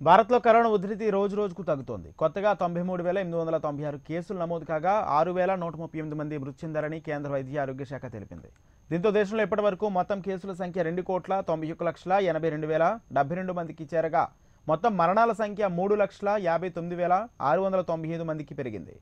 భారత్లో కరోనా ఉధృతి రోజు రోజుకు తగ్గుతోంది. కొత్తగా తొంభై మూడు వేల ఎనిమిది వందల తొంభై ఆరు కేసులు నమోదు కాగా ఆరు వేల నూట ముప్పై ఎనిమిది మంది మృతి చెందారని కేంద్ర వైద్య ఆరోగ్య శాఖ తెలిపింది. దీంతో దేశంలో ఇప్పటి వరకు మొత్తం కేసుల సంఖ్య రెండు కోట్ల తొంభై ఒక్క లక్షల ఎనభై రెండు వేల డెబ్బై రెండు మందికి చేరగా మొత్తం మరణాల సంఖ్య మూడు లక్షల యాభై తొమ్మిది వేల ఆరు వందల తొంభై ఐదు మందికి పెరిగింది.